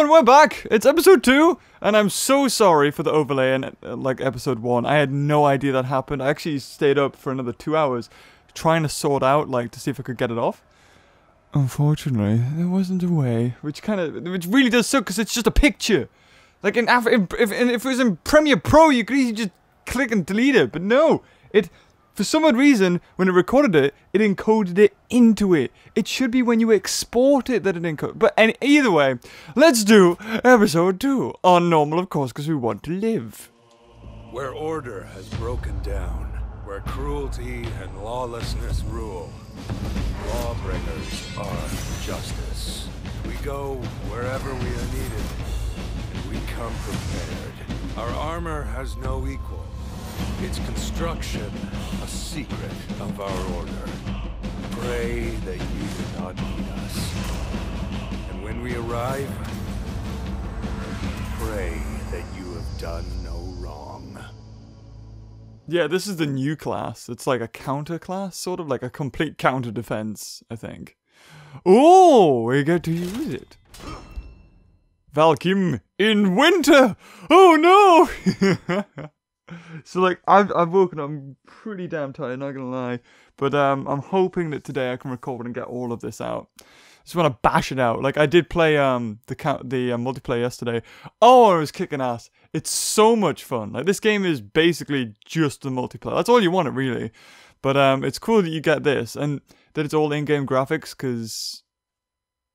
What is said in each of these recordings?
and we're back. It's episode two, and I'm so sorry for the overlay in uh, like episode one. I had no idea that happened. I actually stayed up for another two hours trying to sort out, like, to see if I could get it off. Unfortunately, there wasn't a way, which kind of, which really does suck because it's just a picture. Like in, Af- if, if if it was in Premiere Pro, you could easily just click and delete it, but no, it. For some odd reason, when it recorded it, it encoded it into it. It should be when you export it that it encoded. But any, either way, let's do episode two on normal, of course, because we want to live. Where order has broken down, where cruelty and lawlessness rule, lawbreakers are justice. We go wherever we are needed, and we come prepared. Our armor has no equal. Its construction, a secret of our order. Pray that you do not need us. And when we arrive, pray that you have done no wrong. Yeah, this is the new class. It's like a counter class, sort of like a complete counter defense, I think. Oh, we get to use it. Valkenheim in winter. Oh no. so like I've I've woken up I'm pretty damn tired, not gonna lie. But um I'm hoping that today I can record and get all of this out. Just want to bash it out. Like I did play um the count the uh, multiplayer yesterday. Oh, I was kicking ass. It's so much fun. Like this game is basically just the multiplayer. That's all you want, it really. But um, it's cool that you get this and that it's all in-game graphics because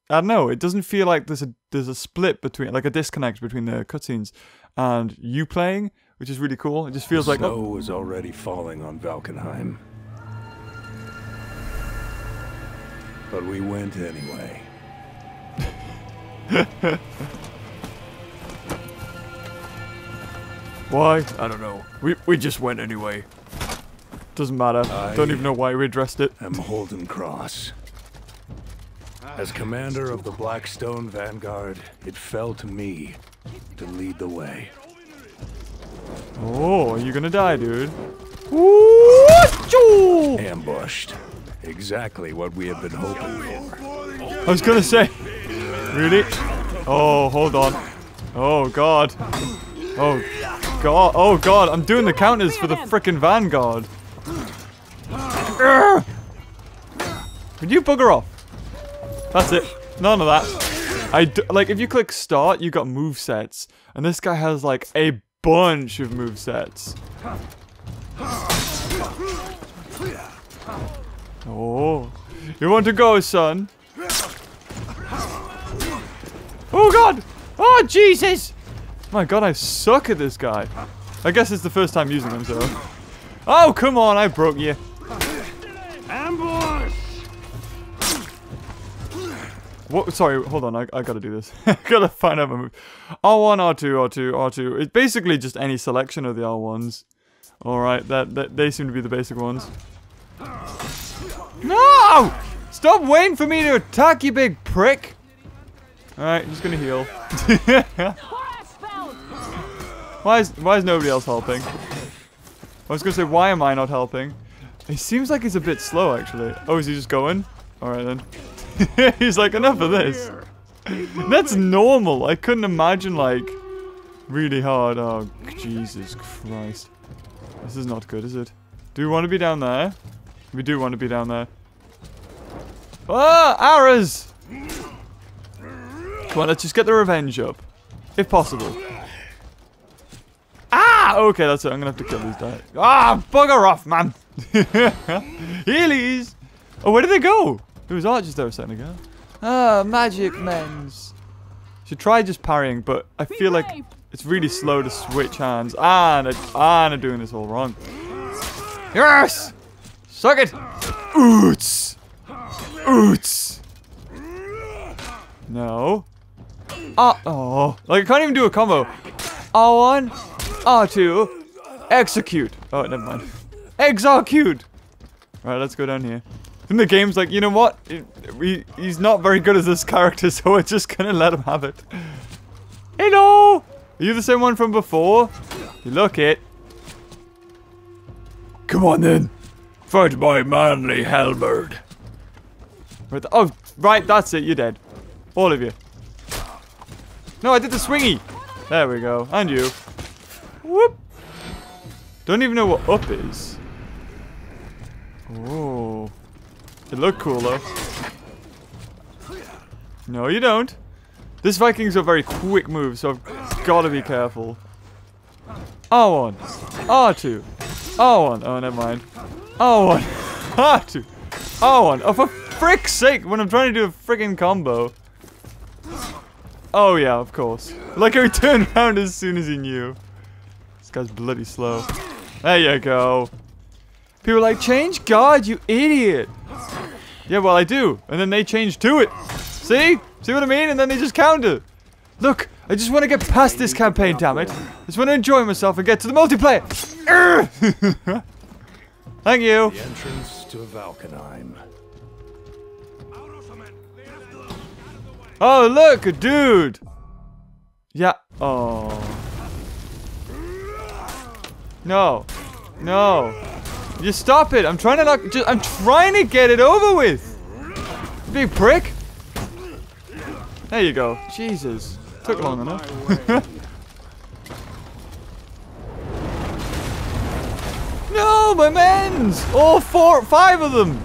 I don't know. It doesn't feel like there's a there's a split between like a disconnect between the cutscenes and you playing, which is really cool. It just feels like Snow oh, was already falling on Valkenheim. But we went anyway. why? I don't know. We we just went anyway. Doesn't matter. I- Don't even know why we addressed it. I'm Holden Cross. As commander of the Blackstone Vanguard, it fell to me to lead the way. Oh, you're gonna die, dude. Ambushed. Exactly what we had been hoping for. I was gonna say, really? Oh, hold on. Oh god. Oh god. Oh god. I'm doing the counters for the frickin' Vanguard. Would you bugger off? That's it. None of that. I like if you click start, you got move sets, and this guy has like a bunch of move sets. Oh, you want to go, son? Oh God! Oh Jesus! My God, I suck at this guy. I guess it's the first time using him, so. Oh come on! I broke you. What? Sorry, hold on. I, I gotta do this. Gotta find out my move. R1, R2, R2, R2. It's basically just any selection of the R1s. Alright, that, that they seem to be the basic ones. No! Stop waiting for me to attack, you big prick! Alright, just gonna heal. why is why is nobody else helping? I was gonna say, why am I not helping? He seems like he's a bit slow, actually. Oh, is he just going? Alright then. he's like, enough of this. That's normal. I couldn't imagine, like, really hard. Oh, Jesus Christ. This is not good, is it? Do we want to be down there? We do want to be down there. Ah, arrows! Come on, let's just get the revenge up. If possible. Ah! Okay, that's it. I'm gonna have to kill these guys. Ah, bugger off, man! Healies! Oh, where did they go? There was archers there a second ago. Ah, magic men's. Should try just parrying, but I feel like it's really slow to switch hands. Ah, and, I, and I'm doing this all wrong. Yes! Suck it! Oots! Oots! No. Ah, oh. Like, I can't even do a combo. R1, R2, execute. Oh, never mind. Execute! Right, let's go down here. And the game's like, you know what? We, he's not very good as this character, so we're just gonna let him have it. Hello! Are you the same one from before? You look it. Come on then. Fight my manly halberd. Oh, right, that's it. You're dead. All of you. No, I did the swingy. There we go. And you. Whoop. Don't even know what up is. Oh. It looked cool though. No, you don't. This Viking's a very quick move, so I've got to be careful. R1. R2. R1. Oh, never mind. R1. R2. R1. Oh, for frick's sake, when I'm trying to do a freaking combo. Oh, yeah, of course. Like he turned around as soon as he knew. This guy's bloody slow. There you go. People like, change guard, you idiot. Yeah, well, I do. And then they change to it. See? See what I mean? And then they just counter. Look, I just want to get past this campaign, damn it. I just want to enjoy myself and get to the multiplayer. Thank you. The entrance to Valkenheim. Oh, look, a dude. Yeah. Oh. No. No. You stop it. I'm trying to knock. Just, I'm trying to get it over with. Big prick. There you go. Jesus. Took long enough. no, my men's! All four, five of them!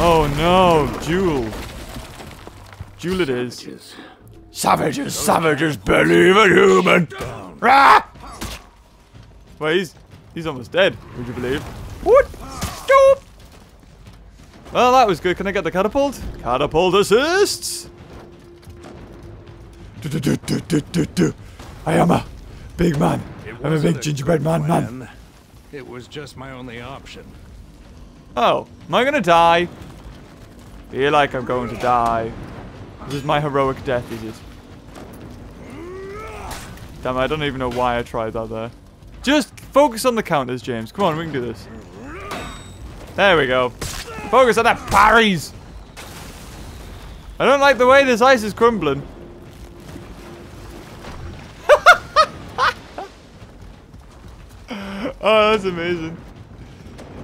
Oh no, Jewel. Jewel it is. Savages, savages, believe in human! Rah! Well, he's, he's almost dead, would you believe? What? Stop! Well, that was good. Can I get the catapult? Catapult assists! Du- du- du. I am a big man. It I'm a wasn't big gingerbread man, man. It was just my only option. Oh, am I gonna die? Feel like I'm going to die. This is my heroic death, is it? Damn, I don't even know why I tried that there. Just focus on the counters, James. Come on, we can do this. There we go. Focus on that parries! I don't like the way this ice is crumbling. oh, that's amazing.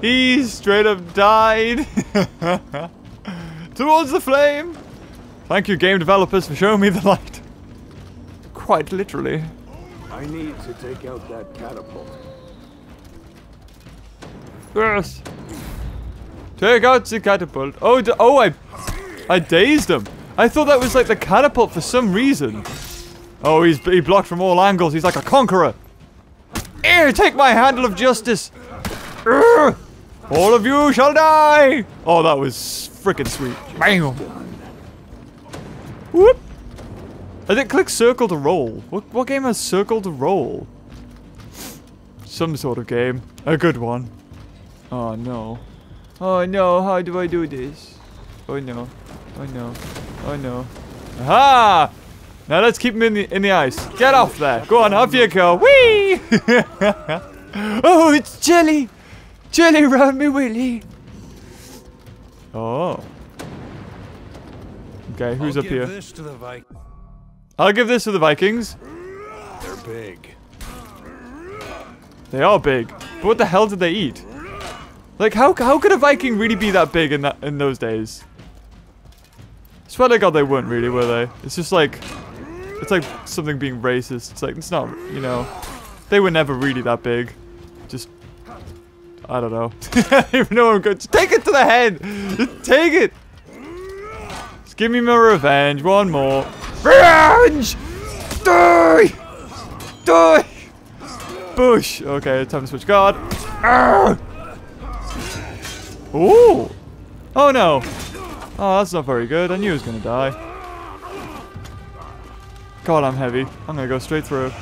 He straight up died. Towards the flame. Thank you, game developers, for showing me the light. Quite literally. I need to take out that catapult. Yes. Take out the catapult. Oh, d- oh, I, I dazed him. I thought that was like the catapult for some reason. Oh, he's he blocked from all angles. He's like a conqueror. Here, take my handle of justice. Urgh. All of you shall die. Oh, that was freaking sweet. Bam. Whoop. I think click circle to roll. What what game has circle to roll? Some sort of game. A good one. Oh no. Oh no, how do I do this? Oh no. Oh no. Oh no. Aha! Now let's keep him in the in the ice. Get off there. Go on, off you go. Whee! oh, it's jelly! Jelly round me willy. Oh. Okay, who's I'll up here? This to the Viking. I'll give this to the Vikings. They're big. They are big. But what the hell did they eat? Like, how, how could a Viking really be that big in that in those days? I Swear to God they weren't really, were they? It's just like, it's like something being racist. It's like, it's not, you know. They were never really that big. Just, I don't know. I don't know I'm good. Just take it to the head! Just take it! Just give me my revenge. One more. Revenge! Die! Die! Bush! Okay, time to switch guard. Arrgh! Ooh! Oh no! Oh, that's not very good. I knew he was gonna die. God, I'm heavy. I'm gonna go straight through.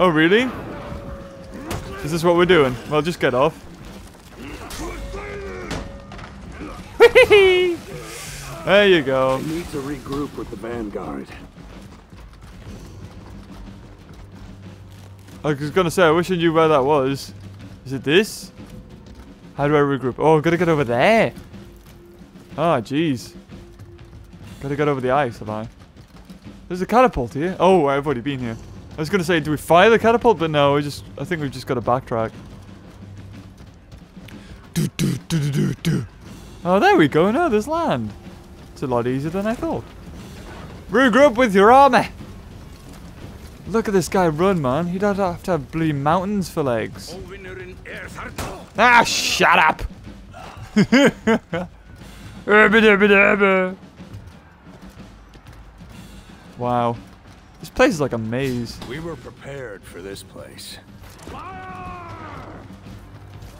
Oh, really? Is this what we're doing? Well, just get off. there you go. Need to regroup with the Vanguard. I was gonna say, I wish I knew where that was. Is it this? How do I regroup? Oh, I've gotta get over there. Oh, jeez. Gotta get over the ice, have I? There's a catapult here. Oh, I've already been here. I was gonna say, do we fire the catapult? But no, we just, I think we've just got to backtrack. Do, do, do, do, do, do. Oh, there we go. No, there's land. It's a lot easier than I thought. Regroup with your army! Look at this guy run, man. He doesn't have to have bloody mountains for legs. Ah, shut up! wow. This place is like a maze. We were prepared for this place.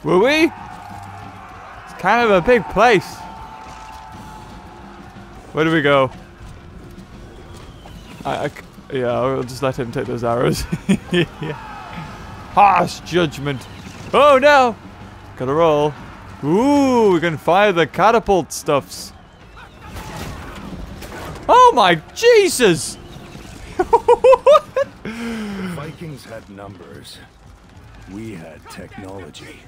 Were we? It's kind of a big place. Where do we go? I, I, yeah, I'll just let him take those arrows. yeah. Harsh judgment. Oh no! Gotta roll. Ooh, we can fire the catapult stuffs. Oh my Jesus! the Vikings had numbers. We had technology.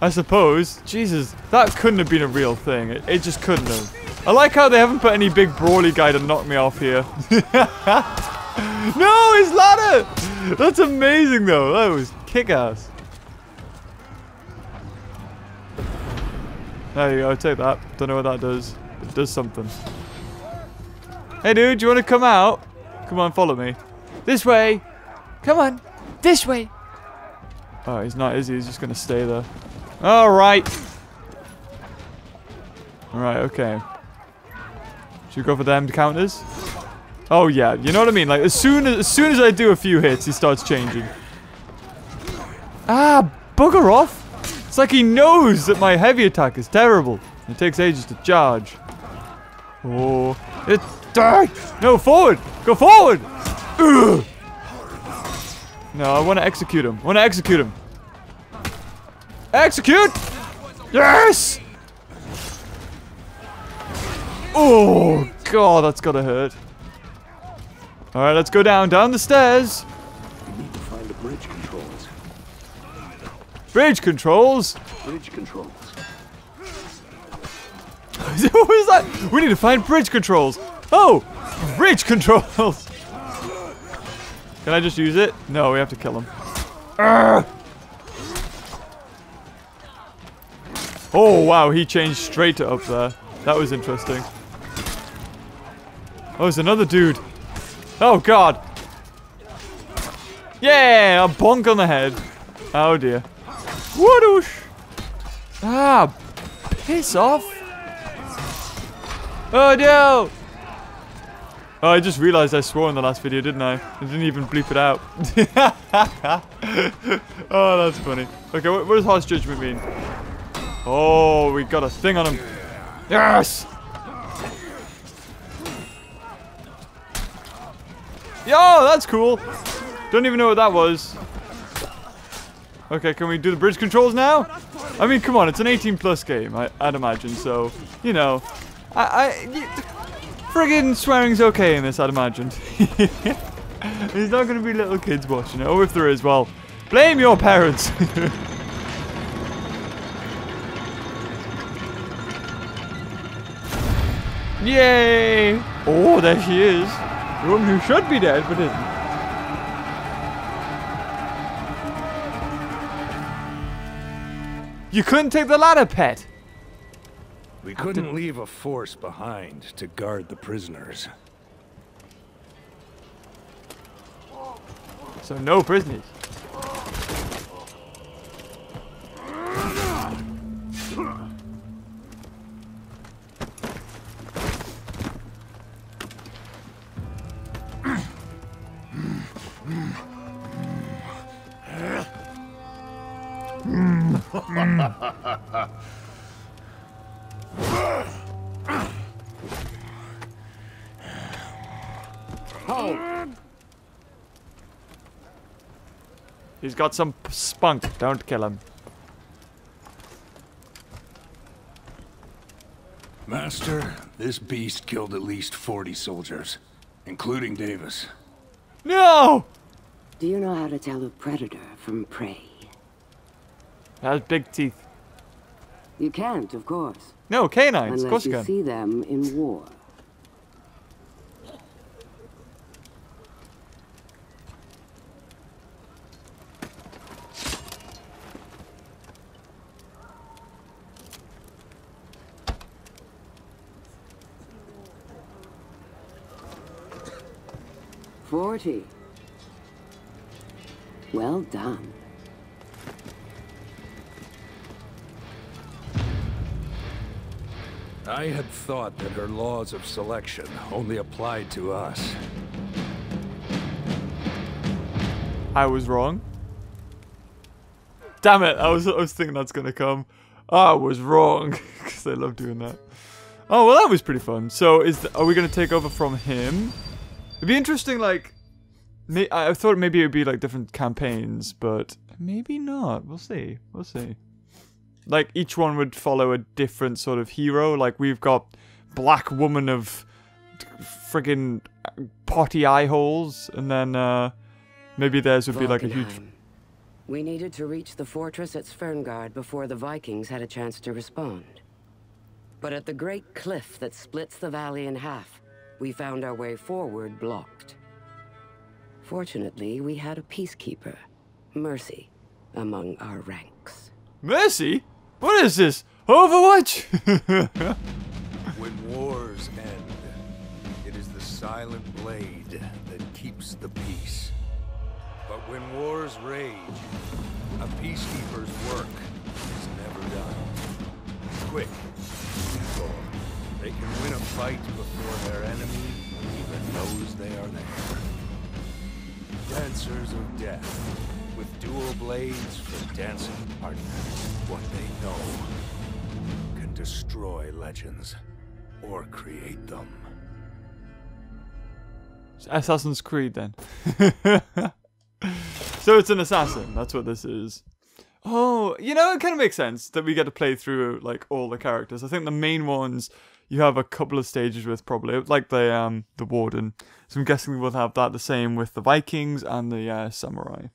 I suppose. Jesus, that couldn't have been a real thing. It, it just couldn't have. I like how they haven't put any big brawly guy to knock me off here. no, his ladder! That's amazing though. That was kick-ass. There you go, take that. Don't know what that does. It does something. Hey dude, you want to come out? Come on, follow me. This way! Come on! This way! Oh, he's not, is he? He's just going to stay there. Alright! Alright, okay. Should we go for them to counters? Oh yeah, you know what I mean? Like, as soon as, as soon as I do a few hits, he starts changing. Ah, bugger off! It's like he knows that my heavy attack is terrible. It takes ages to charge. Oh, it die! No, forward! Go forward! Ugh. No, I want to execute him. I want to execute him. Execute! Yes! Oh, God, that's gotta hurt. Alright, let's go down, down the stairs. We need to find the bridge controls. Bridge controls? Bridge controls. what was that? We need to find bridge controls. Oh, bridge controls. Can I just use it? No, we have to kill him. Urgh. Oh, wow, he changed straight up there. That was interesting. Oh, there's another dude. Oh, God. Yeah, a bonk on the head. Oh, dear. Whoosh. Ah, piss off. Oh, no. Oh, I just realized I swore in the last video, didn't I? I didn't even bleep it out. oh, that's funny. Okay, what, what does harsh judgment mean? Oh, we got a thing on him. Yes! Yo, that's cool. Don't even know what that was. Okay, can we do the bridge controls now? I mean, come on, it's an 18 plus game, I, would imagine, so, you know. I, I friggin' swearing's okay in this, I'd imagine. There's not gonna be little kids watching it, or if there is, well, blame your parents. Yay! Oh, there she is. The who should be dead, but isn't. You couldn't take the ladder, pet. We couldn't leave a force behind to guard the prisoners. So no prisoners. Mm. He's got some spunk. Don't kill him. Master, this beast killed at least 40 soldiers, including Davis. No! Do you know how to tell a predator from prey? has big teeth. You can't, of course. No, canines. Unless of course you, you can. see them in war. Forty. Well done. I had thought that her laws of selection only applied to us. I was wrong. Damn it! I was I was thinking that's gonna come. I was wrong because I love doing that. Oh well, that was pretty fun. So is the, are we gonna take over from him? It'd be interesting. Like, I thought maybe it would be like different campaigns, but maybe not. We'll see. We'll see. Like each one would follow a different sort of hero. Like we've got Black Woman of friggin' potty eye holes, and then uh maybe theirs would be like a huge We needed to reach the fortress at Sverngard before the Vikings had a chance to respond. But at the great cliff that splits the valley in half, we found our way forward blocked. Fortunately, we had a peacekeeper, Mercy, among our ranks. Mercy? What is this? Overwatch? When wars end, it is the silent blade that keeps the peace. But when wars rage, a peacekeeper's work is never done. Quick, simple. They can win a fight before their enemy even knows they are there. Dancers of death, with dual blades for dancing partners. What they know can destroy legends or create them. Assassin's Creed then. so it's an assassin. That's what this is. Oh, you know, it kind of makes sense that we get to play through like all the characters. I think the main ones you have a couple of stages with probably, like the um the warden. So I'm guessing we'll have that the same with the Vikings and the uh, samurai.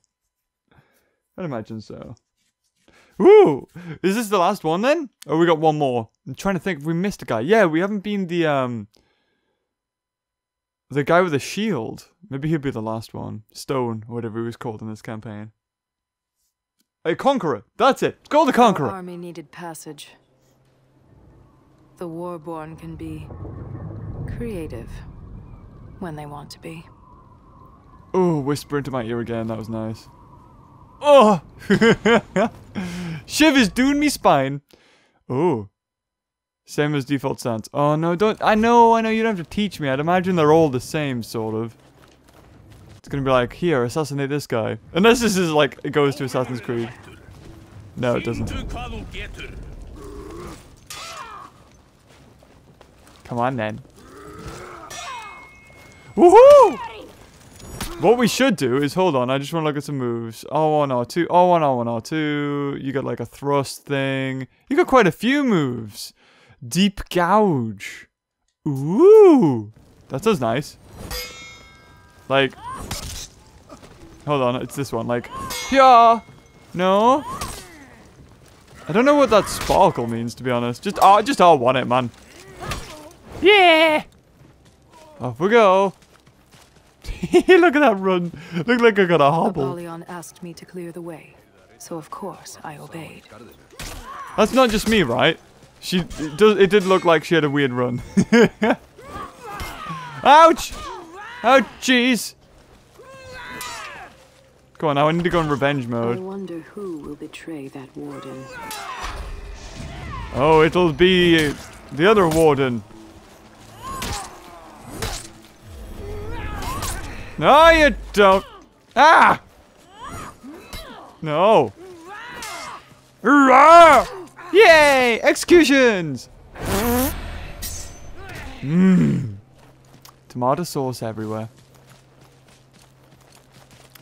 I'd imagine so. Ooh, is this the last one then? Oh, we got one more. I'm trying to think if we missed a guy. Yeah, we haven't been the um the guy with the shield. Maybe he'll be the last one. Stone, or whatever he was called in this campaign. A conqueror. That's it. It's called the Our conqueror. army needed passage. The Warborn can be creative when they want to be. Oh, whisper into my ear again. That was nice. Oh, Shiv is doing me spine. Oh, same as default sounds. Oh no, don't. I know, I know. You don't have to teach me. I'd imagine they're all the same, sort of. It's gonna be like, here, assassinate this guy. Unless this is like it goes to Assassin's Creed. No, it doesn't. Come on then. Woohoo! What we should do is hold on. I just want to look at some moves. R1, R2, R1, R1, R2. You got like a thrust thing. You got quite a few moves. Deep gouge. Ooh, that sounds nice. Like, hold on. It's this one. Like, yeah. No. I don't know what that sparkle means to be honest. Just, uh, just R1 it, man. Yeah. Off we go. Look at that run. Look like I got a hobble. Apollyon asked me to clear the way, so of course I obeyed. That's not just me, right? She it, does, it did look like she had a weird run. Ouch! Ouch, jeez! Come on, now I need to go in revenge I mode. wonder who will betray that warden. Oh, it'll be the other warden. No, you don't. Ah! No. Hurrah! Yay! Executions! Mmm. Tomato sauce everywhere.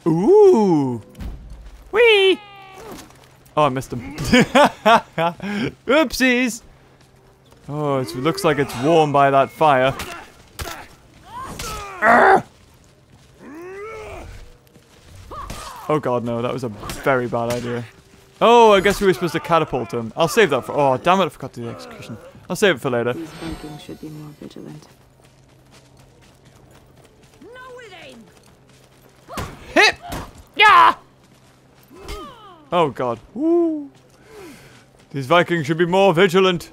Ooh! Whee! Oh, I missed him. Oopsies! Oh, it looks like it's warm by that fire. Oh god, no, that was a very bad idea. Oh, I guess we were supposed to catapult him. I'll save that for- oh, damn it, I forgot to do the execution. I'll save it for later. These Vikings should be more vigilant. Hit! Yeah! Oh god. Woo. These Vikings should be more vigilant.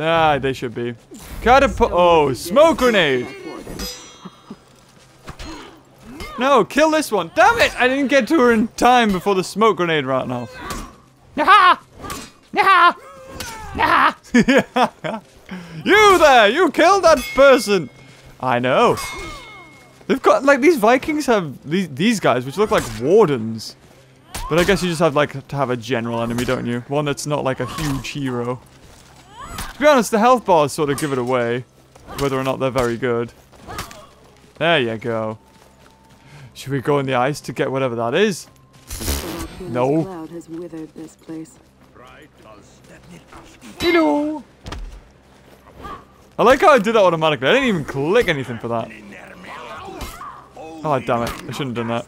Ah, they should be. Catapult. Oh, smoke grenade. No, kill this one. Damn it! I didn't get to her in time before the smoke grenade ran off. Yaha! Yaha! Yaha! you there! You killed that person! I know. They've got, like, these Vikings have these, these guys, which look like wardens. But I guess you just have, like, to have a general enemy, don't you? One that's not, like, a huge hero. To be honest, the health bars sort of give it away. Whether or not they're very good. There you go. Should we go in the ice to get whatever that is? No. cloud has withered this place. Hello. I like how I did that automatically. I didn't even click anything for that. Oh, damn it. I shouldn't have done that.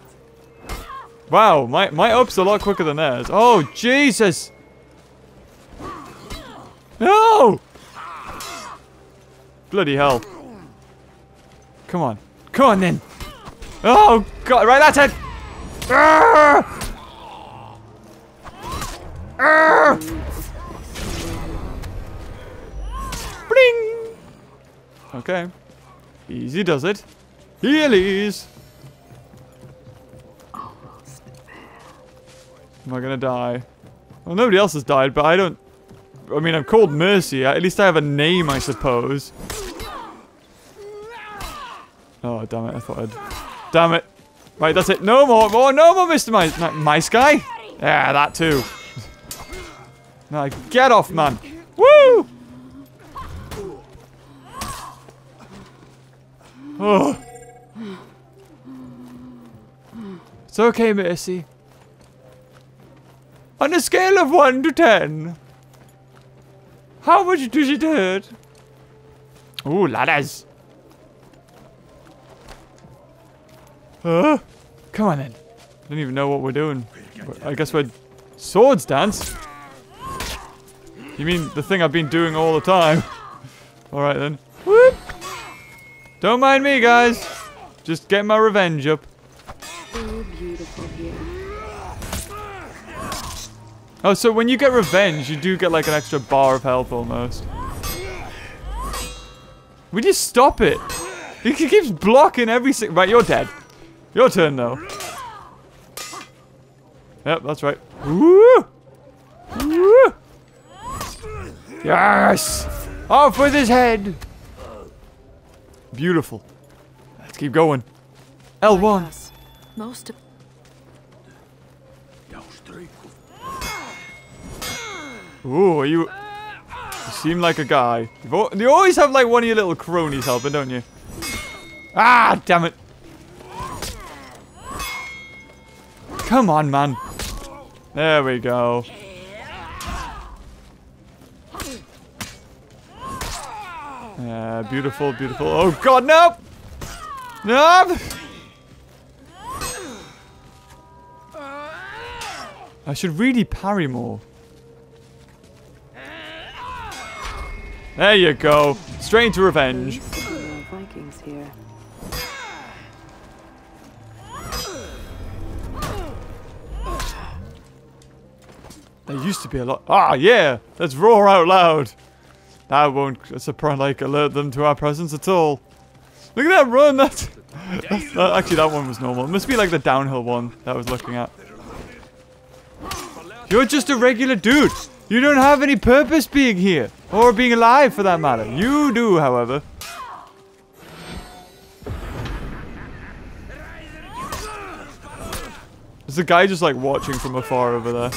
Wow, my, my up's a lot quicker than theirs. Oh, Jesus. No! Bloody hell. Come on. Come on, then. Oh, God. Right, that's it. Bling! Okay. Easy does it. Healies! Am I gonna die? Well, nobody else has died, but I don't... I mean, I'm called Mercy. At least I have a name, I suppose. Oh, damn it. I thought I'd... Damn it. Right, that's it. No more. More. No more, Mr. Mice, Mice Guy. Yeah, that too. now, get off, man. Woo! Oh. It's okay, Mercy. On a scale of 1 to 10, how much does it hurt? Ooh, ladders. Uh, come on then. I don't even know what we're doing. I guess we're swords dance. You mean the thing I've been doing all the time? Alright then. Whoop! Don't mind me, guys. Just getting my revenge up. Oh, so when you get revenge, you do get like an extra bar of health almost. We just stop it. He keeps blocking every. Right, you're dead. Your turn now. Yep, that's right. Woo! Woo! Yes! Off with his head! Beautiful. Let's keep going. L1. Most of Ooh, are you... You seem like a guy. You've You always have like one of your little cronies helping, don't you? Ah, damn it. Come on, man. There we go. Yeah, beautiful, beautiful. Oh god, no! No! I should really parry more. There you go. Straight into revenge. Vikings here. There used to be a lot. Ah, yeah. Let's roar out loud. That won't surprise, like, alert them to our presence at all. Look at that run. That's, that, actually that one was normal. It must be like the downhill one that I was looking at. You're just a regular dude. You don't have any purpose being here. Or being alive, for that matter. You do, however. There's a guy just like watching from afar over there.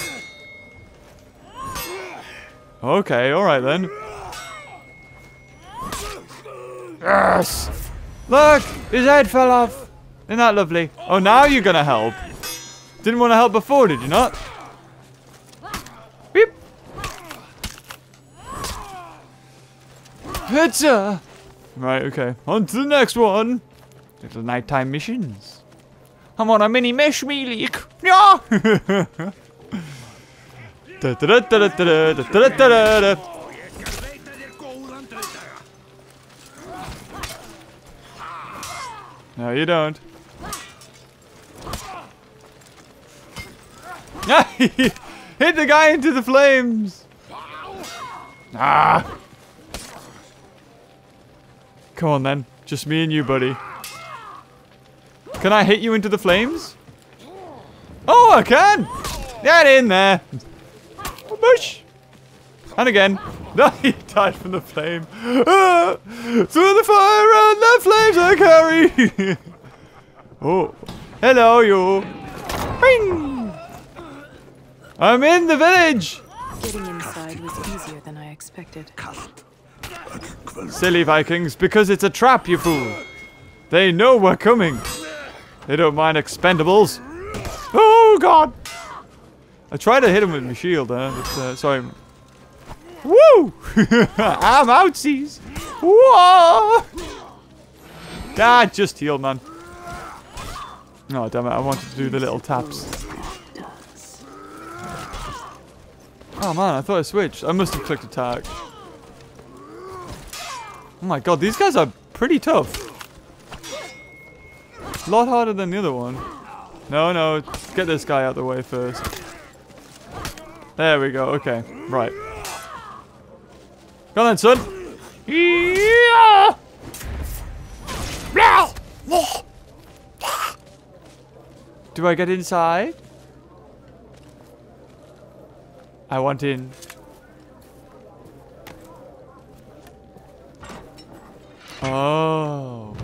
Okay, alright then. Yes! Look! His head fell off! Isn't that lovely? Oh, now you're gonna help. Didn't want to help before, did you not? Beep! Pizza! Right, okay. On to the next one. Little nighttime missions. I'm on a mini mesh me leak. Yeah! No, you don't. Hit the guy into the flames! Ah! Come on then. Just me and you, buddy. Can I hit you into the flames? Oh, I can! Get in there! Mush! And again. No, he died from the flame. Ah, through the fire and the flames I carry! oh. Hello, you. Bing! I'm in the village! Getting inside was easier than I expected. Silly Vikings, because it's a trap, you fool. They know we're coming. They don't mind expendables. Oh, God. I tried to hit him with my shield, huh? But, uh, sorry. Woo! I'm outsies. Whoa! Ah, just heal, man. Oh, damn it. I wanted to do the little taps. Oh, man. I thought I switched. I must have clicked attack. Oh my god, these guys are pretty tough. A lot harder than the other one. No, no, get this guy out of the way first. There we go, okay, right. Come on, son. Yeah! Do I get inside? I want in. Oh.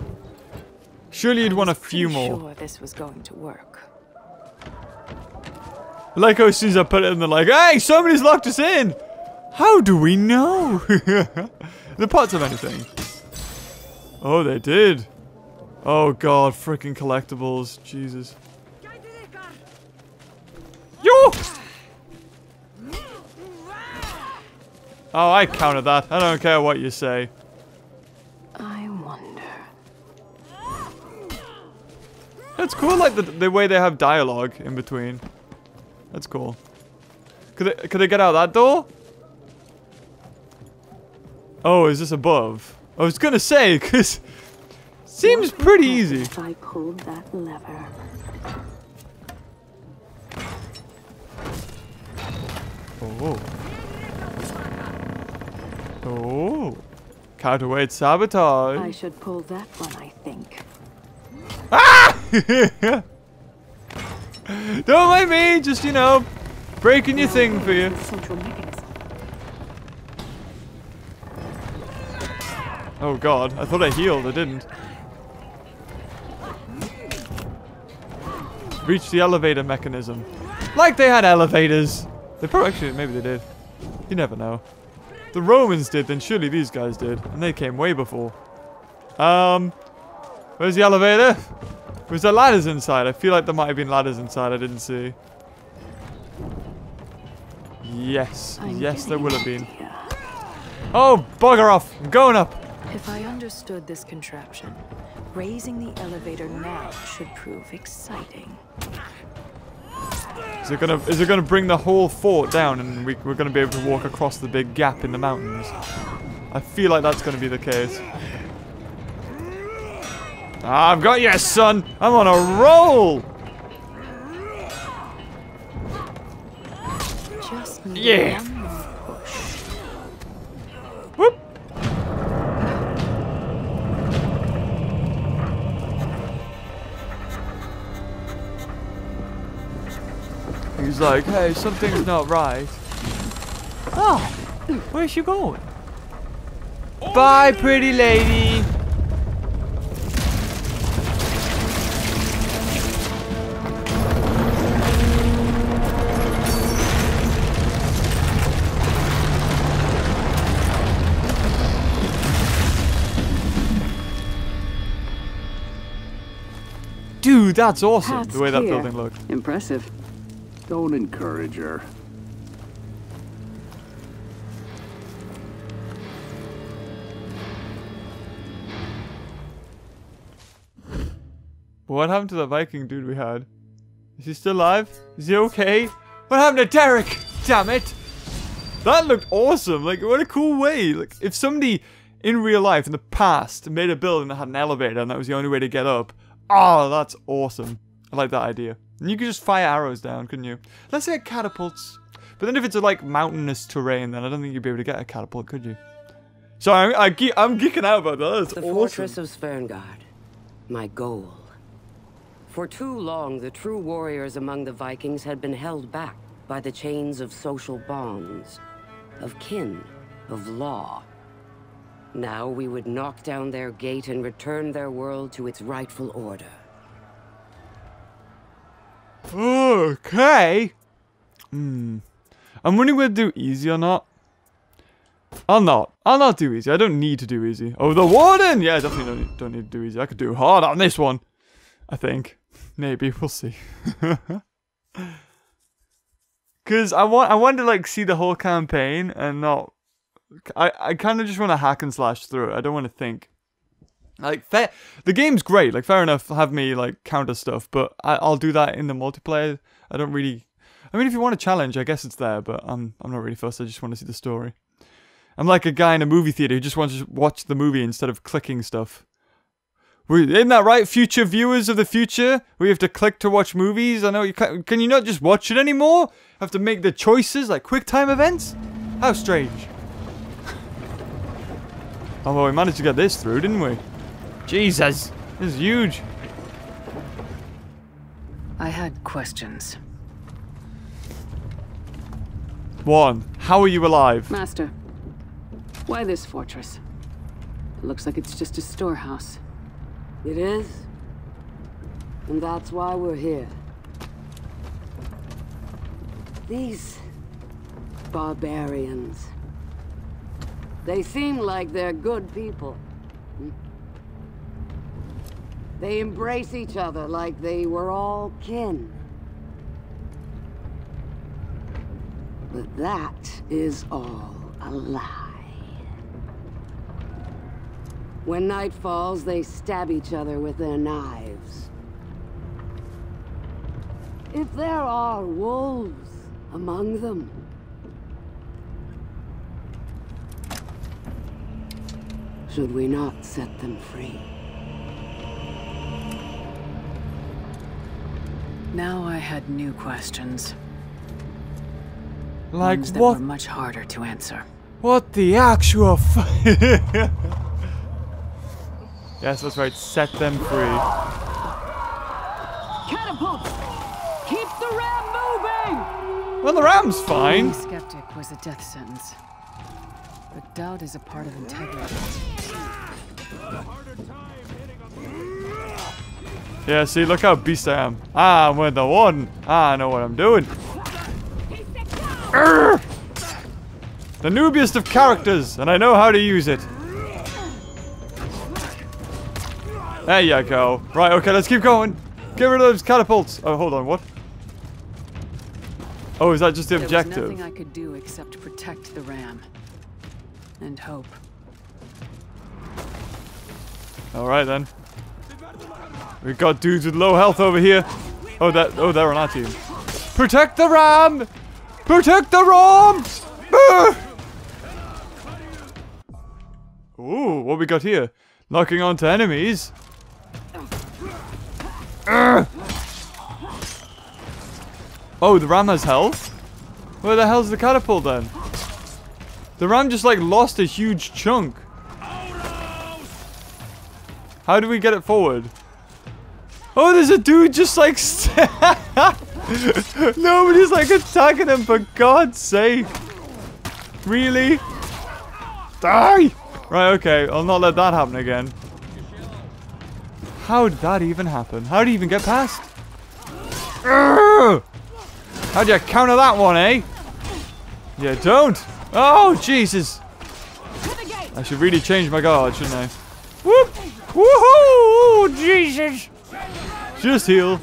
Surely you'd want a few pretty more. Sure, this was going to work. Like how as soon as I put it in, they're like, hey, somebody's locked us in. How do we know? the pots of anything. Oh, they did. Oh god, freaking collectibles. Jesus. Yo! Oh, I counted that. I don't care what you say. I wonder. That's cool, like the, the way they have dialogue in between. That's cool. Could they, could they get out that door? Oh, is this above? I was gonna say, because seems pretty easy. I pulled that lever. Oh. Oh. Counterweight sabotage. I should pull that one, I think. Ah! Don't mind me, just, you know, breaking your thing for you. Oh god, I thought I healed, I didn't. Reach the elevator mechanism. Like they had elevators. They probably, actually, maybe they did. You never know. The Romans did, then surely these guys did. And they came way before. Um, where's the elevator? Was there ladders inside? I feel like there might have been ladders inside I didn't see. Yes, I'm yes there will have been. idea. Oh, bugger off! I'm going up! If I understood this contraption, raising the elevator now should prove exciting. Is it gonna is it gonna bring the whole fort down and we, we're gonna be able to walk across the big gap in the mountains? I feel like that's gonna be the case. I've got you, son! I'm on a roll! Just Yeah. one more push. Whoop! He's like, hey, something's not right. Oh, where's she going? Bye, pretty lady. Dude, that's awesome, Path's the way that building looked. Impressive. Don't encourage her. What happened to the Viking dude we had? Is he still alive? Is he okay? What happened to Derek? Damn it! That looked awesome. Like, what a cool way. Like, if somebody in real life in the past made a building that had an elevator and that was the only way to get up, oh, that's awesome. I like that idea. And you could just fire arrows down, couldn't you? Let's say catapults. But then if it's a, like, mountainous terrain, then I don't think you'd be able to get a catapult, could you? So I, I I'm geeking out about that. That's The awesome. fortress of Sverngard. My goal. For too long, the true warriors among the Vikings had been held back by the chains of social bonds, of kin, of law. Now we would knock down their gate and return their world to its rightful order. Okay. Hmm. I'm wondering whether to do easy or not. I'll not. I'll not do easy. I don't need to do easy. Oh, the warden! Yeah, I definitely don't need, don't need to do easy. I could do hard on this one. I think. Maybe. We'll see. Because I want, I want to, like, see the whole campaign and not... I, I kind of just want to hack and slash through it. I don't want to think. Like, fair, the game's great. Like, fair enough, have me, like, counter stuff. But I, I'll do that in the multiplayer. I don't really... I mean, if you want a challenge, I guess it's there. But I'm, I'm not really fussed. I just want to see the story. I'm like a guy in a movie theater who just wants to watch the movie instead of clicking stuff. We, isn't that right, future viewers of the future? We have to click to watch movies. I know you can. Can you not just watch it anymore? Have to make the choices like quick time events? How strange. Oh well, we managed to get this through, didn't we? Jesus, this is huge. I had questions. One, how are you alive? Master, why this fortress? It looks like it's just a storehouse. It is. And that's why we're here. These barbarians. They seem like they're good people. They embrace each other like they were all kin. But that is all a lie. When night falls, they stab each other with their knives. If there are wolves among them, should we not set them free? Now I had new questions. Like ones that were much harder to answer. What the actual f- Yes, that's right. Set them free. Catapults! Keep the ram moving! Well, the ram's Being fine. skeptic was a death sentence. But doubt is a part of integrity. Yeah, see, look how beast I am. Ah, I'm with the one. Ah, I know what I'm doing. Urgh! The noobiest of characters, and I know how to use it. There you go. Right, okay, let's keep going. Get rid of those catapults. Oh, hold on, what? Oh, is that just the There was objective? nothing I could do except protect the ram. And hope. Alright then. We've got dudes with low health over here. Oh, that. Oh, they're on our team. Protect the ram! Protect the ram! Ah! Ooh, what we got here? Knocking onto enemies. Arrgh! Oh, the ram has health? Where the hell's the catapult then? The ram just like lost a huge chunk. How do we get it forward? Oh, there's a dude just like. Nobody's like attacking him, for God's sake. Really? Die! Right, okay, I'll not let that happen again. How did that even happen? How did he even get past? How'd you counter that one, eh? You don't? Oh, Jesus. I should really change my guard, shouldn't I? Whoop! Woohoo! Jesus! Just heal.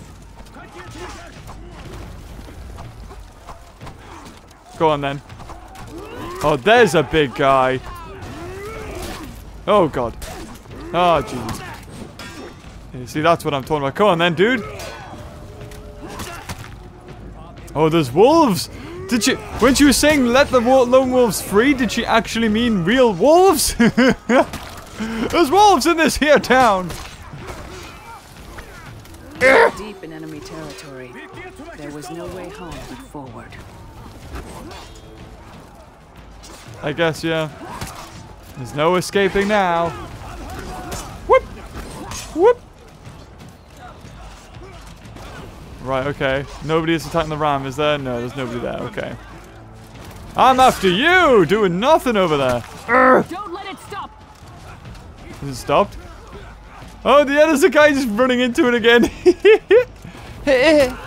Go on then. Oh, there's a big guy. Oh god. Ah, oh jeez. Yeah, see, that's what I'm talking about. Come on then, dude. Oh, there's wolves. Did she? When she was saying let the lone wolves free, did she actually mean real wolves? There's wolves in this here town. Deep in enemy territory, there was no way home but forward. I guess, yeah. There's no escaping now. Whoop! Whoop! Right, okay. Nobody is attacking the ram, is there? No, there's nobody there. Okay. I'm after you! Doing nothing over there. Urgh. Stopped? Oh, the other guy just running into it again.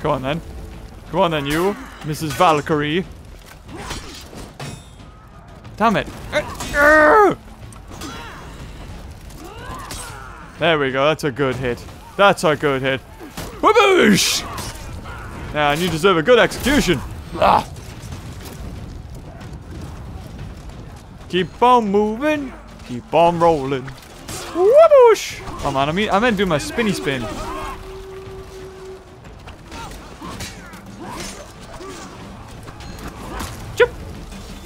Come on, then. Come on, then, you. Mrs. Valkyrie. Damn it. There we go. That's a good hit. That's a good hit. Now, and you deserve a good execution. Ah. Keep on moving. Keep on rolling. Waboosh! Oh man, I mean, I meant to do my spinny spin. Chup!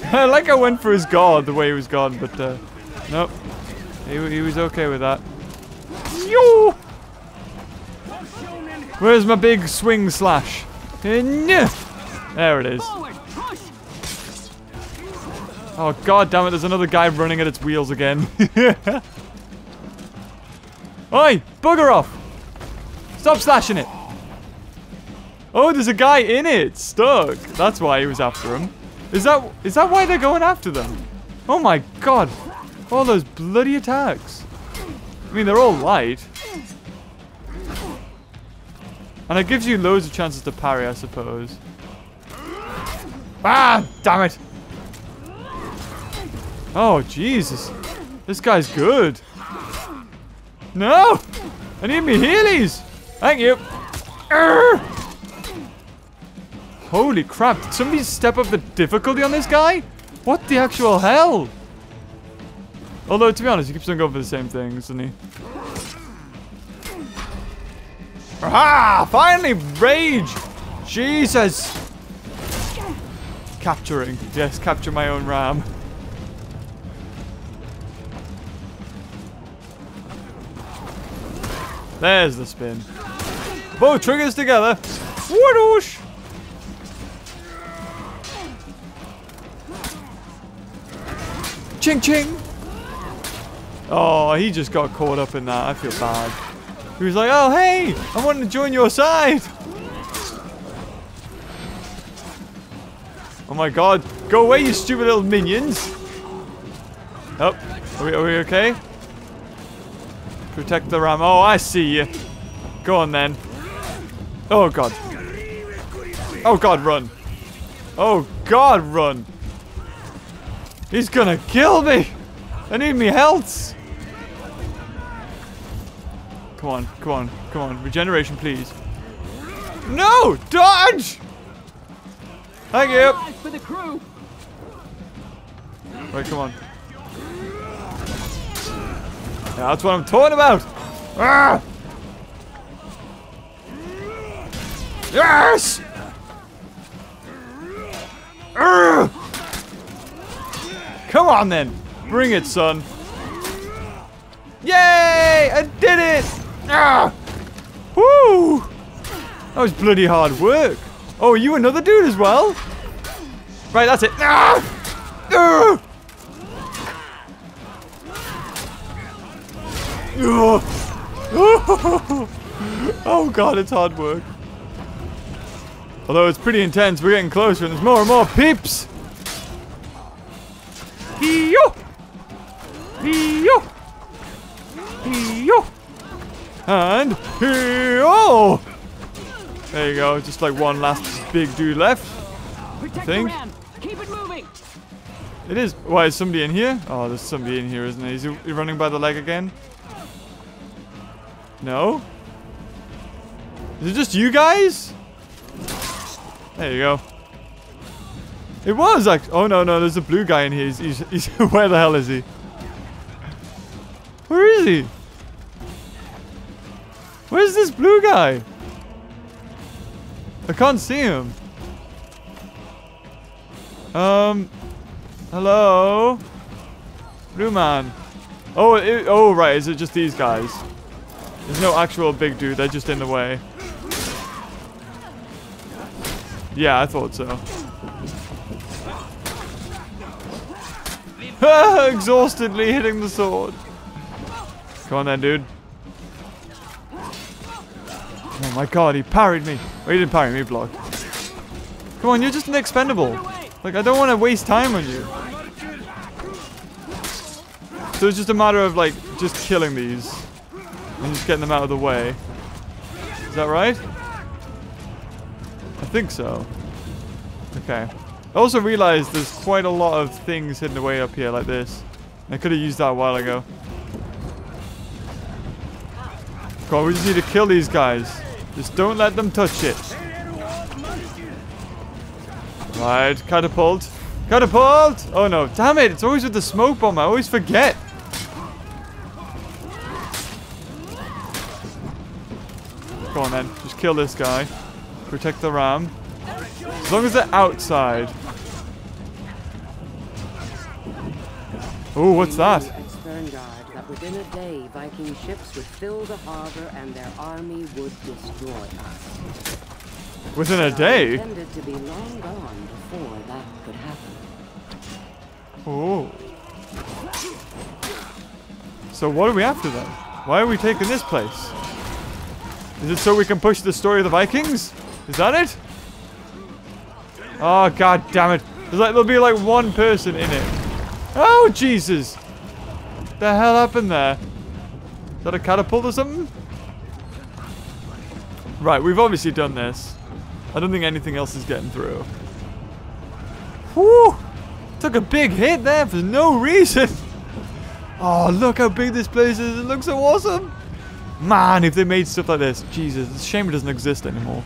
I like I went for his guard the way he was gone, but uh, nope. He, he was okay with that. Yo! Where's my big swing slash? There it is. Oh god damn it, there's another guy running at its wheels again. Oi! Bugger off! Stop slashing it! Oh, there's a guy in it, stuck. That's why he was after him. Is that is that why they're going after them? Oh my god. All those bloody attacks. I mean, they're all light. And it gives you loads of chances to parry, I suppose. Ah, damn it. Oh, Jesus. This guy's good. No! I need me healies! Thank you. Urgh. Holy crap, did somebody step up the difficulty on this guy? What the actual hell? Although, to be honest, he keeps on going for the same things, doesn't he? Aha! Finally, rage! Jesus! Capturing. Yes, capture my own ram. There's the spin. Both triggers together. Whoosh! Ching ching! Oh, he just got caught up in that. I feel bad. He was like, oh, hey, I wanted to join your side. Oh my god. Go away, you stupid little minions. Oh, are we, are we okay? Protect the ram. Oh, I see you. Go on then. Oh god. Oh god, run. Oh god, run. He's gonna kill me. I need me health. Come on, come on, come on. Regeneration, please. No! Dodge! Thank you. Eyes for the crew! Right, come on. That's what I'm talking about. Ah! Yes! Come on then. Bring it, son. Yay! I did it! Ah! Woo! That was bloody hard work. Oh, you another dude as well? Right, that's it. Ah! Ah! Oh god, it's hard work. Although it's pretty intense, we're getting closer and there's more and more peeps. Hee-yo! Hee-yo! Hee-yo! And hee-yo! There you go, just like one last big dude left. Protect Think? Keep it moving! It is. Why, is somebody in here? Oh, there's somebody in here, isn't he? Is he running by the leg again? No? Is it just you guys? There you go. It was like. Oh no no, there's a blue guy in here. He's, he's, he's where the hell is he? Where is he? Where's this blue guy? I can't see him. Um. Hello, blue man. Oh, it, oh right. Is it just these guys? There's no actual big dude. They're just in the way. Yeah, I thought so. Exhaustedly hitting the sword. Come on then, dude. Oh my god, he parried me. Oh, he didn't parry me, block. Come on, you're just an expendable. Like, I don't want to waste time on you. So it's just a matter of, like, just killing these. And just getting them out of the way. Is that right? I think so. Okay. I also realized there's quite a lot of things hidden away up here like this. I could have used that a while ago. On, we just need to kill these guys. Just don't let them touch it. Right, catapult. Catapult! Oh no, damn it, it's always with the smoke bomb, I always forget. Kill this guy. Protect the ram. As long as they're outside. Oh, what's that? That within a day Viking ships would fill the harbor and their army would destroy us. Within a day? intended to be long gone before that could happen. Oh. So what are we after then? Why are we taking this place? Is it so we can push the story of the Vikings? Is that it? Oh god damn it. There's like there'll be like one person in it. Oh Jesus! What The hell happened there? Is that a catapult or something? Right, we've obviously done this. I don't think anything else is getting through. Whew! Took a big hit there for no reason. Oh, look how big this place is. It looks so awesome. Man, if they made stuff like this. Jesus, it's a shame it doesn't exist anymore.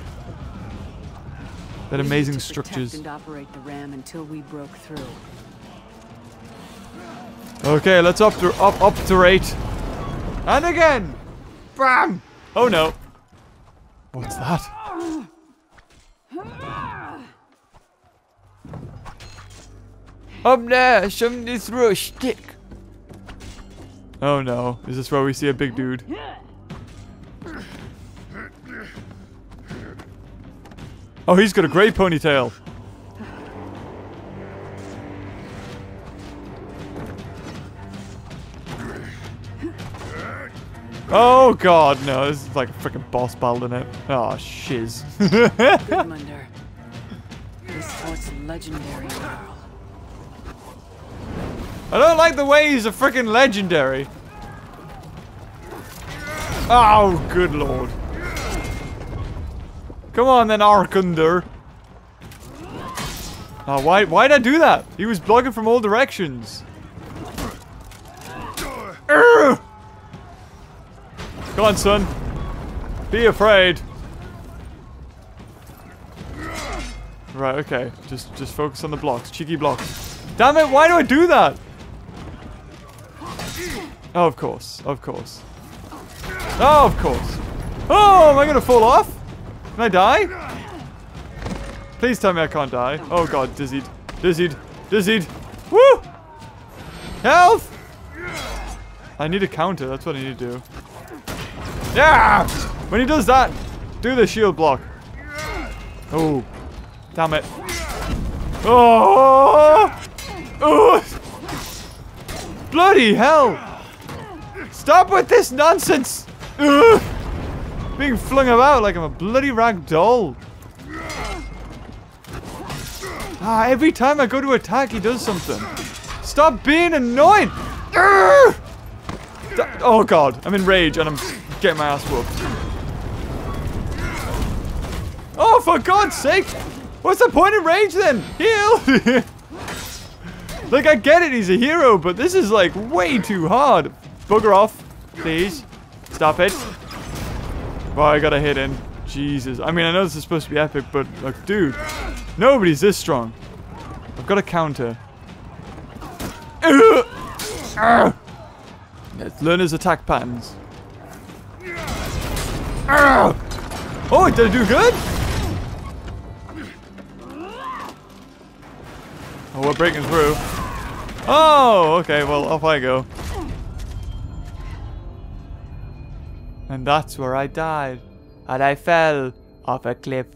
That amazing structures. and operate the ram until we broke through. Okay, let's up to up obturate. And again. Bam! Oh no. What's that? Up there, somebody threw a stick. Oh no, is this where we see a big dude? Oh, he's got a great ponytail. Oh god, no, this is like a freaking boss battle in it. Oh, shiz. This fort's legendary, Jarl. I don't like the way he's a freaking legendary. Oh, good lord. Come on then, Arkunder. Oh, why, why'd I do that? He was blocking from all directions. Come on, son. Be afraid. Right, okay. Just just focus on the blocks. Cheeky blocks. Damn it, why do I do that? Oh, of course. Of course. Oh, of course. Oh, am I going to fall off? Can I die? Please tell me I can't die. Oh, God. Dizzied. Dizzied. Dizzied. Woo! Health! I need a counter. That's what I need to do. Yeah! When he does that, do the shield block. Oh. Damn it. Oh! Oh! Bloody hell! Stop with this nonsense! Ugh! Being flung about like I'm a bloody rag doll. Ah, every time I go to attack, he does something. Stop being annoying! Oh god, I'm in rage and I'm getting my ass whooped. Oh, for God's sake! What's the point of rage then? Heal! like, I get it, he's a hero, but this is like way too hard. Bugger off, please. Stop it. Oh, I got a hit in. Jesus. I mean, I know this is supposed to be epic, but like, dude, nobody's this strong. I've got a counter. Let's learn his attack patterns. Oh, did I do good? Oh, we're breaking through. Oh, okay, well, off I go. And that's where I died. And I fell off a cliff.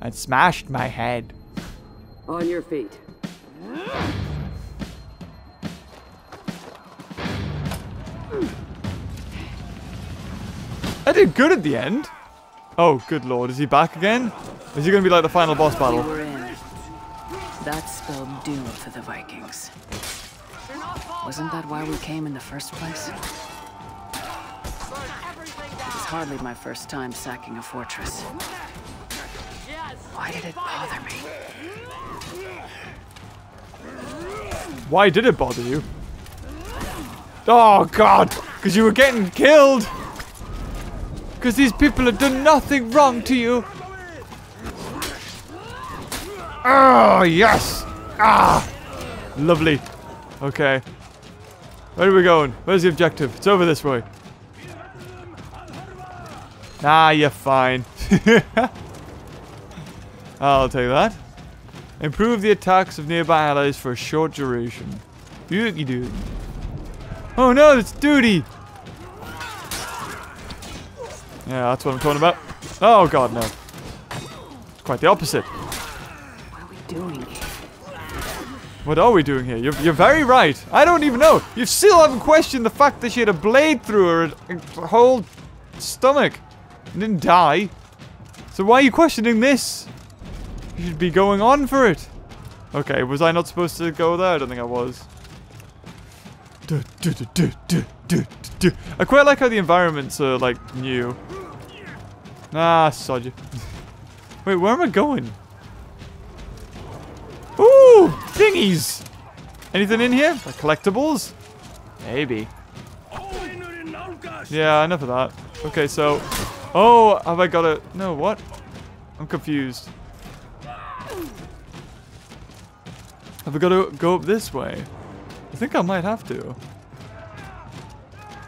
and smashed my head. On your feet. I did good at the end. Oh, good lord. Is he back again? Is he going to be like the final boss battle? That spelled doom for the Vikings. Wasn't that why we came in the first place? Hardly my first time sacking a fortress. Why did it bother me? Why did it bother you? Oh, God. Because you were getting killed. Because these people have done nothing wrong to you. Oh, yes. Ah. Lovely. Okay. Where are we going? Where's the objective? It's over this way. Ah, you're fine. I'll take that. Improve the attacks of nearby allies for a short duration. Beauty dude. Oh no, it's duty! Yeah, that's what I'm talking about. Oh god, no. It's quite the opposite. What are we doing here? What are we doing here? You're, you're very right. I don't even know. You still haven't questioned the fact that she had a blade through her uh, whole stomach and didn't die. So why are you questioning this? You should be going on for it. Okay, was I not supposed to go there? I don't think I was. I quite like how the environments are like new. Ah, sod you. Wait, where am I going? Ooh, thingies. Anything in here? Like collectibles? Maybe. Yeah, enough of that. Okay, so... Oh, have I got to... No, what? I'm confused. Have I got to go up this way? I think I might have to.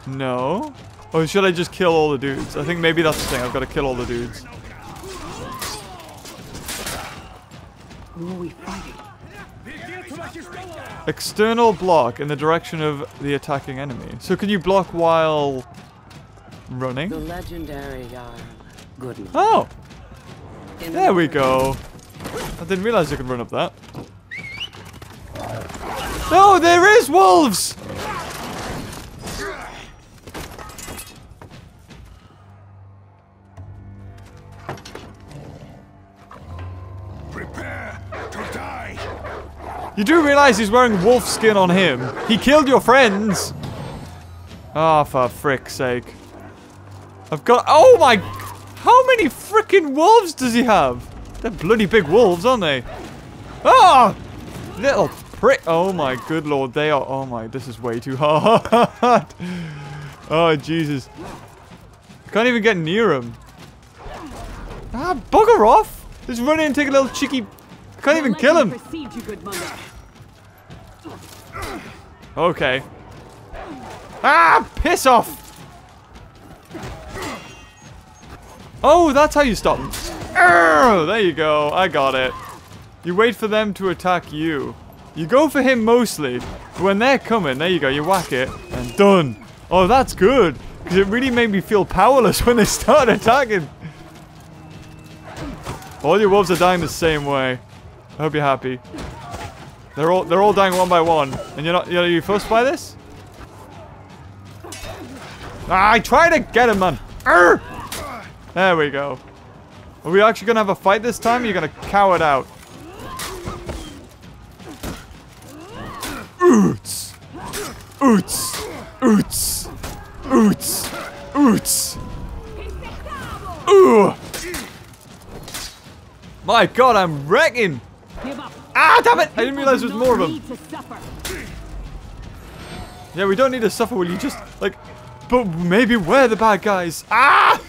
No? Or should I just kill all the dudes? I think maybe that's the thing. I've got to kill all the dudes. Who are we fighting? External block in the direction of the attacking enemy. So can you block while The running? legendary Jarl Gudmundr. Oh, In there we go. I didn't realize you could run up that. No, there is wolves! Prepare to die. You do realize he's wearing wolf skin on him. He killed your friends. Ah, for frick's sake. I've got. Oh my. How many freaking wolves does he have? They're bloody big wolves, aren't they? Ah! Little prick. Oh my good lord. They are. Oh my. This is way too hard. oh, Jesus. Can't even get near him. Ah, bugger off. Just run in and take a little cheeky. Can't even kill him. Okay. Ah, piss off! Oh, that's how you stop them. There you go. I got it. You wait for them to attack you. You go for him mostly. When they're coming, there you go. You whack it and done. Oh, that's good. Because it really made me feel powerless when they start attacking. All your wolves are dying the same way. I hope you're happy. They're all they're all dying one by one, and you're not. you're you fussed by this? Ah, I try to get him, man. There we go. Are we actually gonna have a fight this time? Or are gonna cow it out? Oots, oots, oots, oots, oots. Ooh. My God, I'm wrecking. Ah, damn it! I didn't realize there was more of them. Yeah, we don't need to suffer. Will you just like? But maybe we're the bad guys. Ah!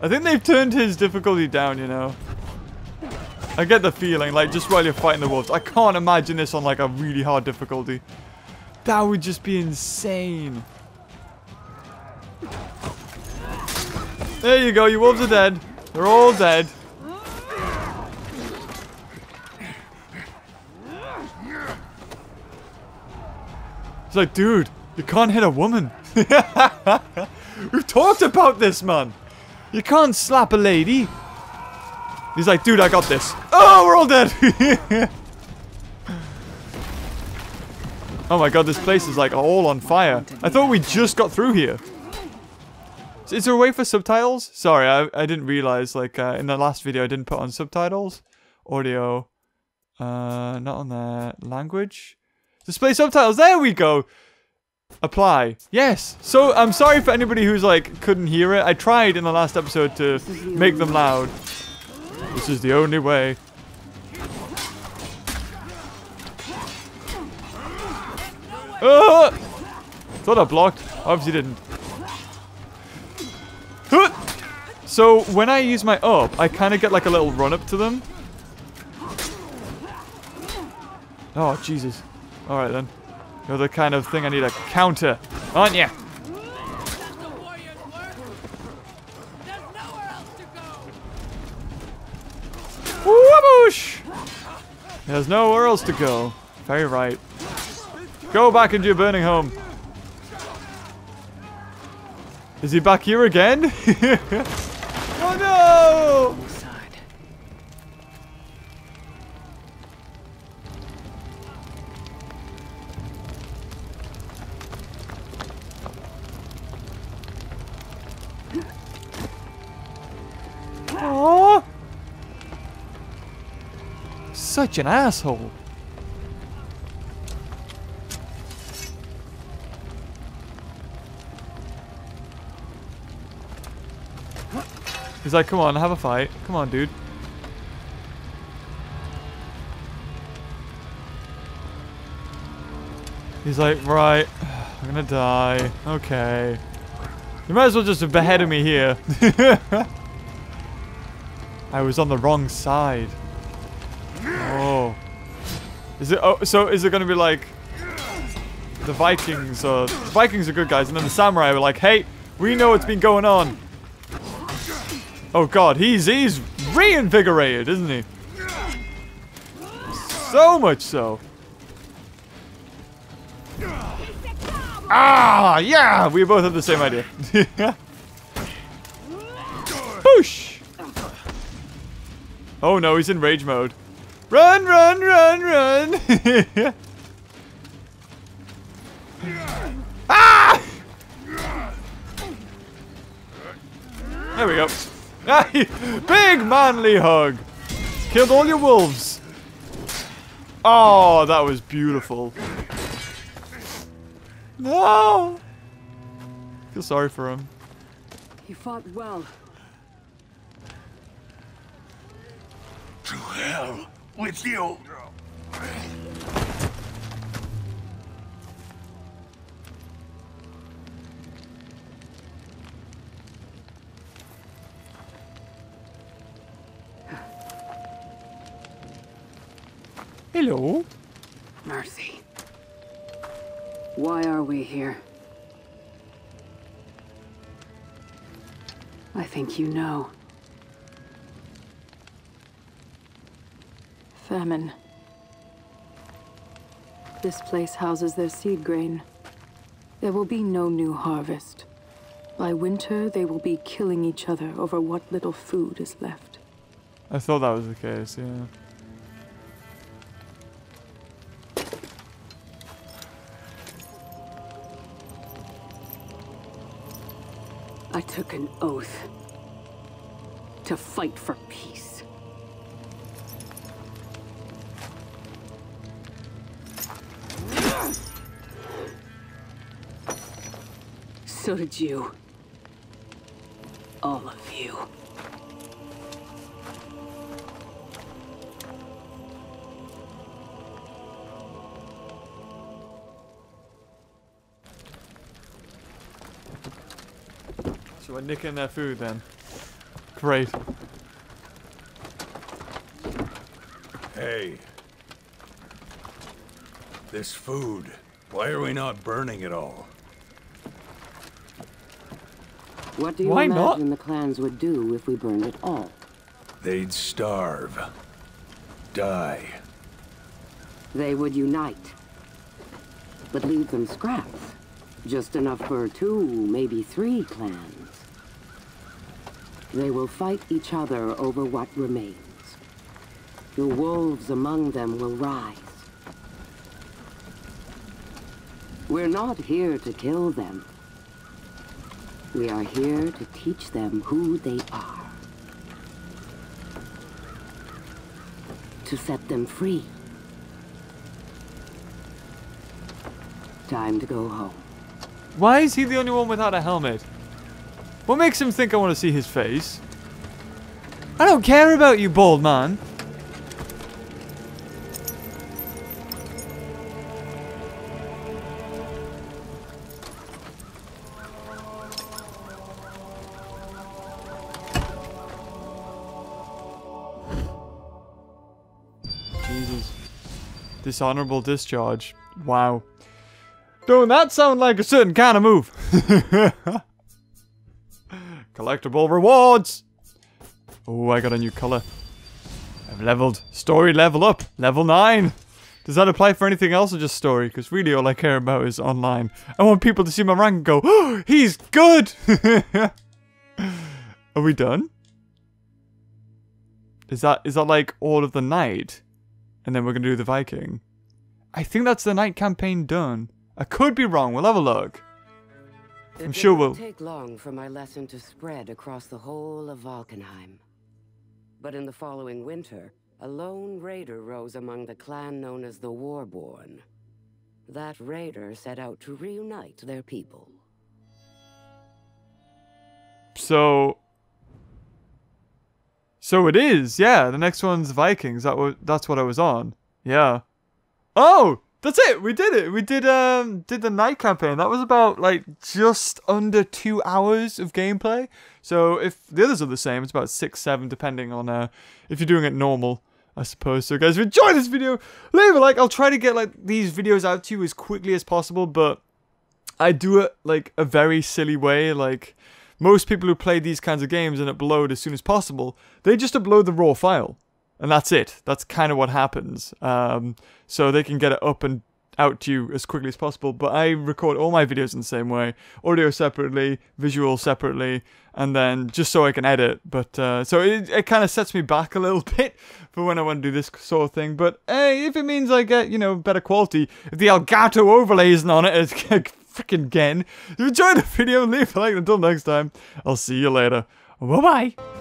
I think they've turned his difficulty down. You know. I get the feeling, like just while you're fighting the wolves, I can't imagine this on like a really hard difficulty. That would just be insane. There you go, your wolves are dead. They're all dead. It's like, dude, you can't hit a woman. We've talked about this, man. You can't slap a lady. He's like, dude, I got this. Oh, we're all dead. oh my god, this place is like all on fire. I thought we just got through here. Is there a way for subtitles? Sorry, I, I didn't realize, like, uh, in the last video I didn't put on subtitles. Audio. Uh, not on there. Language. Display subtitles. There we go. Apply. Yes. So I'm sorry for anybody who's like couldn't hear it. I tried in the last episode to make them loud. This is the only way. Uh, thought I blocked. Obviously didn't. So when I use my up, I kind of get like a little run up to them. Oh, Jesus. Alright then. You're the kind of thing I need a counter, aren't ya? Whoosh! There's nowhere else to go. Very right. Go back into your burning home. Is he back here again? Such an asshole. He's like, come on, have a fight. Come on, dude. He's like, right, I'm gonna die. Okay. You might as well just have beheaded me here. I was on the wrong side. Is it, oh, so is it gonna be like the Vikings, or, the Vikings are good guys, and then the Samurai were like, hey, we know what's been going on. Oh god, he's, he's reinvigorated, isn't he? So much so. Ah, yeah! We both have the same idea. Boosh! Oh no, he's in rage mode. Run, run, run, run! ah! There we go. Big manly hug! Killed all your wolves! Oh, that was beautiful. No! Feel sorry for him. You fought well. To hell with you! Hello. Mercy. Why are we here? I think you know. Famine. This place houses their seed grain. There will be no new harvest. By winter, they will be killing each other over what little food is left. I thought that was the case, yeah. I took an oath to fight for peace. So did you. All of you. So we're nicking their food then. Great. Hey. This food. Why are we not burning it all? What do you Why not? imagine the clans would do if we burned it all? They'd starve. Die. They would unite. But leave them scraps. Just enough for two, maybe three clans. They will fight each other over what remains. The wolves among them will rise. We're not here to kill them. We are here to teach them who they are. To set them free. Time to go home. Why is he the only one without a helmet? What makes him think I want to see his face? I don't care about you, bald man. Dishonorable discharge. Wow. Don't that sound like a certain kind of move? Collectible rewards! Oh, I got a new color. I've leveled. Story level up. Level 9. Does that apply for anything else or just story? Because really all I care about is online. I want people to see my rank and go, oh, he's good! Are we done? Is that is that like all of the knight? And then we're gonna do the Viking. I think that's the knight campaign done. I could be wrong. We'll have a look. I'm sure we'll- take long for my lesson to spread across the whole of Valkenheim. But in the following winter, a lone raider rose among the clan known as the Warborn. That raider set out to reunite their people. So, so it is. Yeah, the next one's Vikings. That was that's what I was on. Yeah. Oh, that's it. We did it. We did um did the knight campaign. That was about like just under two hours of gameplay. So if the others are the same, it's about six, seven, depending on uh if you're doing it normal. I suppose. So guys, if you enjoyed this video, leave a like. I'll try to get like these videos out to you as quickly as possible, but I do it like a very silly way. Like most people who play these kinds of games and upload as soon as possible, they just upload the raw file, and that's it. That's kind of what happens. Um, so they can get it up and out to you as quickly as possible. But I record all my videos in the same way: audio separately, visual separately, and then just so I can edit. But uh, so it it kind of sets me back a little bit for when I want to do this sort of thing. But hey, if it means I get you know better quality, if the Elgato overlay isn't on it, it's freaking Gen. If you enjoyed the video, leave a like. Until next time, I'll see you later. Bye bye.